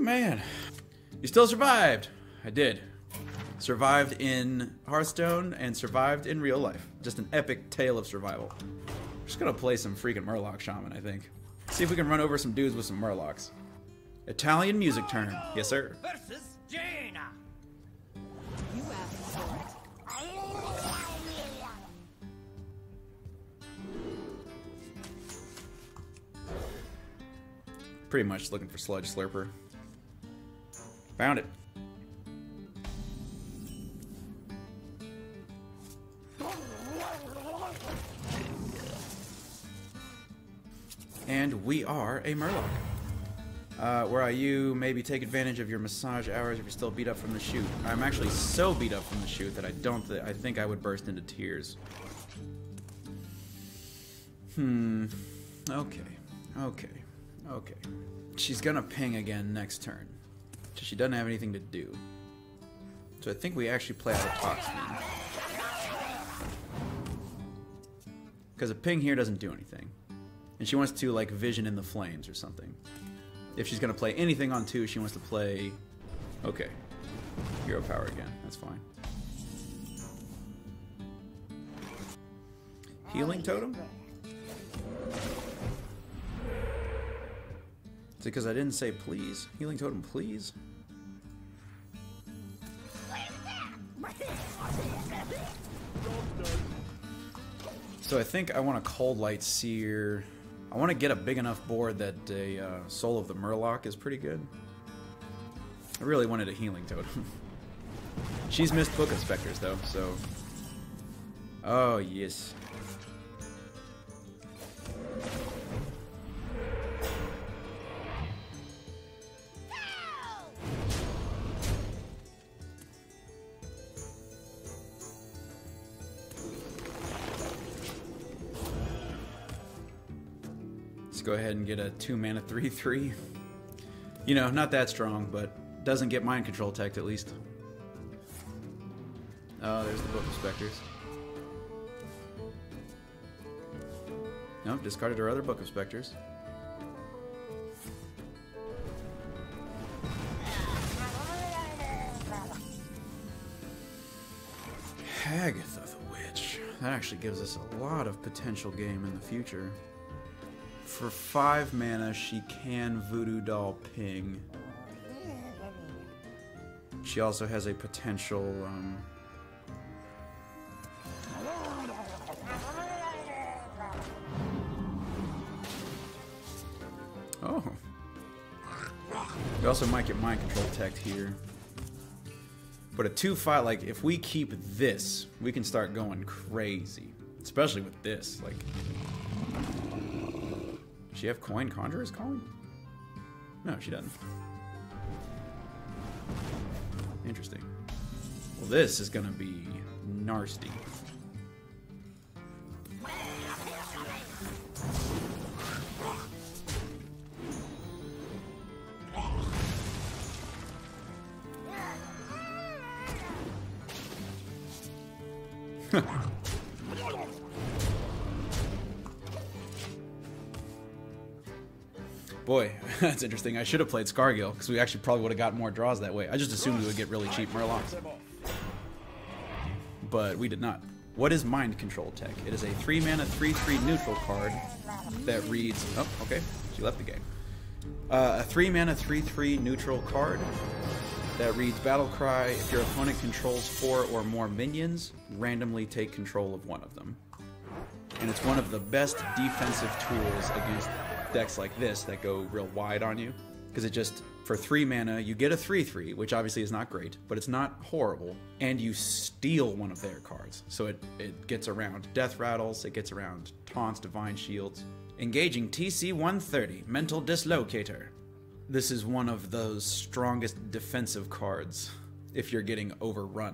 man. You still survived. I did. Survived in Hearthstone and survived in real life. Just an epic tale of survival. Just gonna play some freaking Murloc Shaman, I think. See if we can run over some dudes with some Murlocs. Italian music turn. Yes, sir. versus Jaina. You asked for it. Pretty much looking for Sludge Slurper. Found it. And we are a Murloc. Uh, where are you? Maybe take advantage of your massage hours if you're still beat up from the shoot. I'm actually so beat up from the shoot that I don't. Th- I think I would burst into tears. Hmm. Okay. Okay. Okay. She's gonna ping again next turn. So she doesn't have anything to do. So I think we actually play out a Toxfin. Because a ping here doesn't do anything. And she wants to, like, vision in the flames or something. If she's gonna play anything on two, she wants to play... Okay. Hero power again. That's fine. Healing totem? Because I didn't say please? Healing totem, please? So I think I want a Coldlight Seer. I want to get a big enough board that a uh, soul of the Murloc is pretty good. I really wanted a healing totem. She's missed Book of Specters though, so. Oh yes. Let's go ahead and get a two mana three three. You know, not that strong, but doesn't get mind control tech at least. Oh, there's the Book of Specters. Nope, discarded her other Book of Specters. Hagatha the Witch. That actually gives us a lot of potential game in the future. For five mana, she can Voodoo Doll ping. She also has a potential. Um, oh. We also might get mind control tech here. But a 2 5, like, if we keep this, we can start going crazy. Especially with this. Like, does she have coin Conjurer's Calling? No, she doesn't. Interesting. Well, this is gonna be nasty. Boy, that's interesting. I should have played Scargil, because we actually probably would have got more draws that way. I just assumed we would get really cheap Murlocs. But we did not. What is Mind Control Tech? It is a 3 mana 3 3 neutral card that reads. Oh, okay. She left the game. Uh, a 3 mana 3 3 neutral card that reads Battle Cry. If your opponent controls four or more minions, randomly take control of one of them. And it's one of the best defensive tools against decks like this that go real wide on you. Because it just, for three mana, you get a 3 3, which obviously is not great, but it's not horrible. And you steal one of their cards. So it, it gets around Death Rattles, it gets around Taunts, Divine Shields. Engaging TC 130, Mental Dislocator. This is one of those strongest defensive cards if you're getting overrun.